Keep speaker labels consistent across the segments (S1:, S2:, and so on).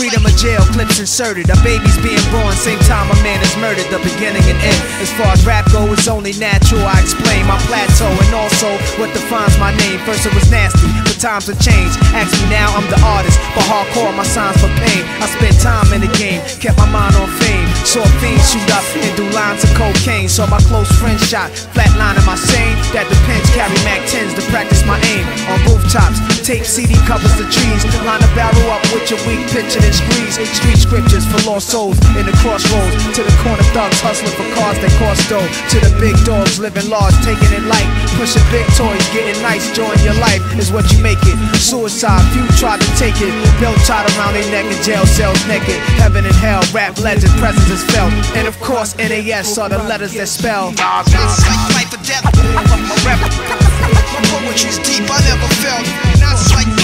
S1: Freedom of jail, clips inserted. A baby's being born, same time a man is murdered. The beginning and end. As far as rap go, it's only natural. I explain my plateau and also what defines my name. First it was nasty, but times have changed. Ask me now, I'm the artist. For hardcore, my signs for pain. I spent time in the game, kept my mind on fame. Saw a fiends shoot up and do lines of cocaine. Saw my close friend shot, flatlining my sane. That depends, carry Mac 10s to practice my aim. On rooftops, tape CD covers the trees. Line a barrel up your weak picture and squeeze. Street scriptures for lost souls in the crossroads. To the corner thugs hustling for cars that cost dough. To the big dogs living large, taking it light. Pushing big toys, getting nice, join your life is what you make it. Suicide, few try to take it. Belt tied around their neck in jail cells naked. Heaven and hell, rap legend, presence is felt. And of course, NAS are the letters that spell.
S2: My poetry's deep. I never felt. Knots like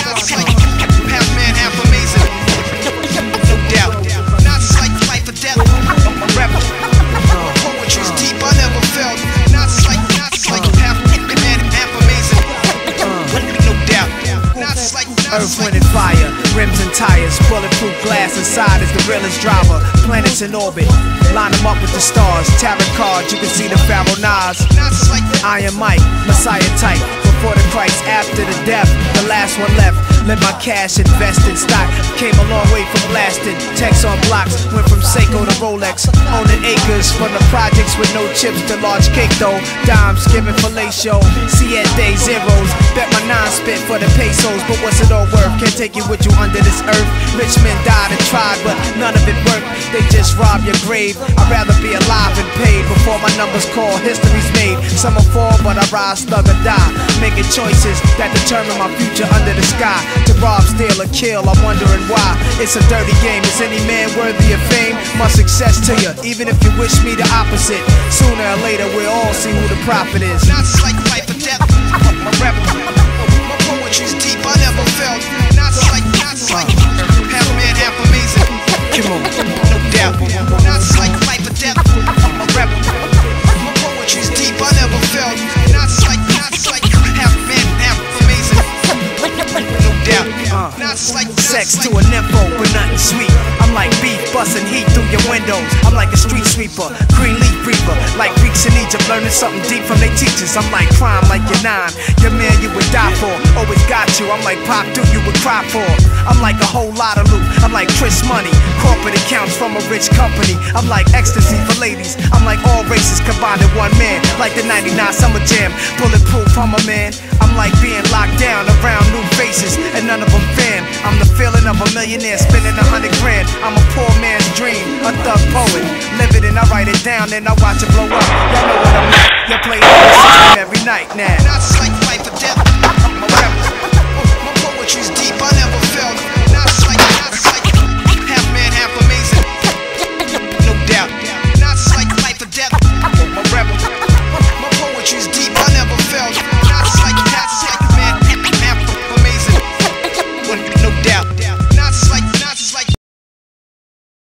S1: Earth, wind, and fire, rims and tires, bulletproof glass inside is the realest driver. Planets in orbit, line them up with the stars. Tarot cards, you can see the Pharaoh Nas. Iron Mike, Messiah type. Before the Christ, after the death, the last one left. Let my cash invest in stock. Came a long way from blasting. Text on blocks, went from Seiko to Rolex. Owning acres from the projects with no chips to large cake though. Dimes giving fellatio. Siete zeros. For the pesos. But what's it all worth? Can't take you with you under this earth. Rich men died and tried, but none of it worked. They just rob your grave. I'd rather be alive and paid before my numbers call. History's made. Some will fall, but I rise, thug or die. Making choices that determine my future under the sky. To rob, steal, or kill, I'm wondering why. It's a dirty game. Is any man worthy of fame? My success to you, even if you wish me the opposite. Sooner or later, we'll all see who the prophet is.
S2: Knots like Knots like,
S1: Sex to a nympho, but nothing sweet. I'm like beef busting heat through your windows. I'm like a street sweeper, green leaf reaper. Like Greeks in Egypt, learning something deep from their teachers. I'm like crime, like your nine. Your man you would die for, always got you. I'm like pop, do you would cry for. I'm like a whole lot of loot. I'm like Chris Money, corporate accounts from a rich company. I'm like ecstasy for ladies. I'm like all races combined in one man. Like the 99 Summer Jam, bulletproof, I'm a man. I'm like being locked down around new faces, and none of them fan. I'm the feeling of a millionaire spending a hundred grand. I'm a poor man's dream, a thug poet. Live it and I write it down, and I watch it blow up. Y'all know what I'm like. You play every night now.